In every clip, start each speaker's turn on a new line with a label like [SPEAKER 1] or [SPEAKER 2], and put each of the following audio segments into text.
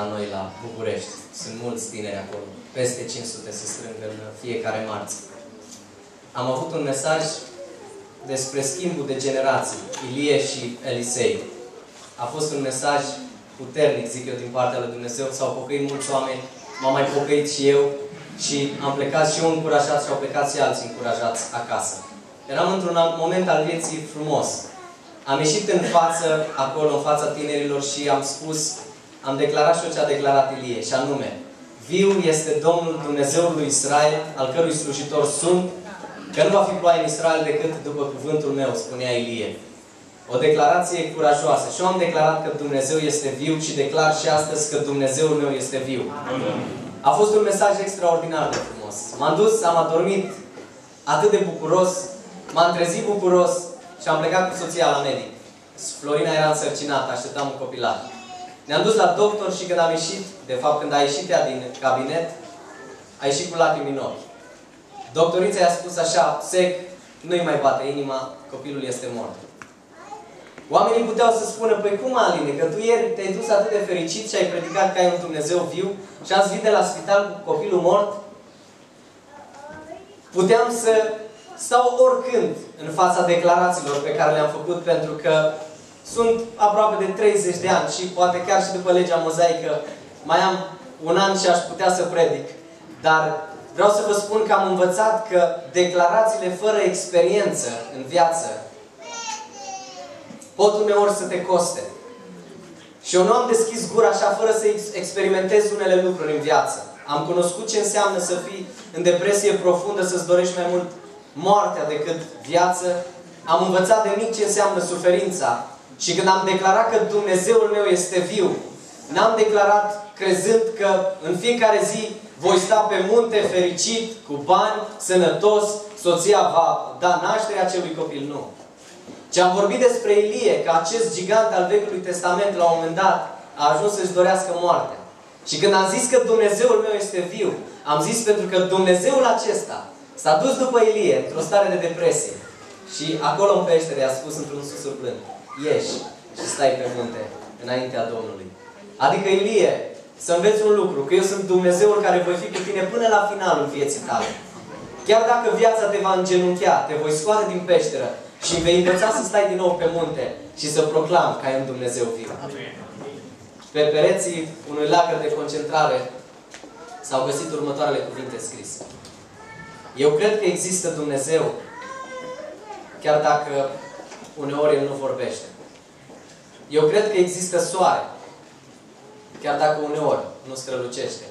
[SPEAKER 1] la noi la București. Sunt mulți tineri acolo. Peste 500 se strâng în fiecare marți. Am avut un mesaj despre schimbul de generații, Ilie și Elisei. A fost un mesaj puternic, zic eu, din partea lui Dumnezeu. S-au pocăit mulți oameni, m-am mai pocăit și eu și am plecat și eu încurajat și au plecat și alții încurajați acasă. Eram într-un moment al vieții frumos. Am ieșit în față, acolo, în fața tinerilor și am spus, am declarat și eu ce a declarat Ilie, și anume, Viu este Domnul Dumnezeul lui Israel, al cărui slujitor sunt, că nu va fi ploaie în Israel decât după cuvântul meu, spunea Ilie. O declarație curajoasă. Și eu am declarat că Dumnezeu este viu și declar și astăzi că Dumnezeul meu este viu. A fost un mesaj extraordinar de frumos. M-am dus, am adormit atât de bucuros, m-am trezit bucuros și am plecat cu soția la medic. Florina era însărcinată, așteptam un copilar. Ne-am dus la doctor și când am ieșit, de fapt când a ieșit ea din cabinet, a ieșit cu lacrimi în ochi. Doctorița i-a spus așa, sec, nu-i mai bate inima, copilul este mort. Oamenii puteau să spună, păi cum Aline, că tu ieri te-ai dus atât de fericit și ai predicat că ai un Dumnezeu viu și azi vii de la spital cu copilul mort? Puteam să stau oricând în fața declarațiilor pe care le-am făcut pentru că sunt aproape de 30 de ani și poate chiar și după legea mozaică mai am un an și aș putea să predic. Dar vreau să vă spun că am învățat că declarațiile fără experiență în viață pot uneori să te coste. Și eu nu am deschis gura așa fără să experimentez unele lucruri în viață. Am cunoscut ce înseamnă să fii în depresie profundă, să-ți dorești mai mult moartea decât viață. Am învățat de mic ce înseamnă suferința. Și când am declarat că Dumnezeul meu este viu, n-am declarat crezând că în fiecare zi voi sta pe munte fericit, cu bani, sănătos, soția va da nașterea acelui copil. Nu. Ce am vorbit despre Ilie, că acest gigant al Vechiului Testament, la un moment dat, a ajuns să-și dorească moartea. Și când am zis că Dumnezeul meu este viu, am zis pentru că Dumnezeul acesta s-a dus după Ilie într-o stare de depresie. Și acolo în peștere a spus într-un susurr blând, ieși și stai pe munte înaintea Domnului. Adică Ilie, să înveți un lucru, că eu sunt Dumnezeul care voi fi cu tine până la finalul vieții tale. Chiar dacă viața te va îngenunchea, te voi scoate din peșteră și vei învăța să stai din nou pe munte și să proclam că ai un Dumnezeu viu. Pe pereții unui lagăr de concentrare s-au găsit următoarele cuvinte scrise. Eu cred că există Dumnezeu, chiar dacă uneori El nu vorbește. Eu cred că există soare, chiar dacă uneori nu strălucește.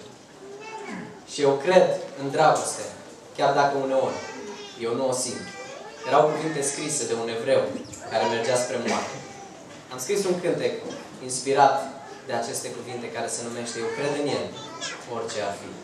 [SPEAKER 1] Și eu cred în dragoste, chiar dacă uneori eu nu o simt. Erau cuvinte scrise de un evreu care mergea spre moarte. Am scris un cântec inspirat de aceste cuvinte care se numește Eu cred în El, orice ar fi.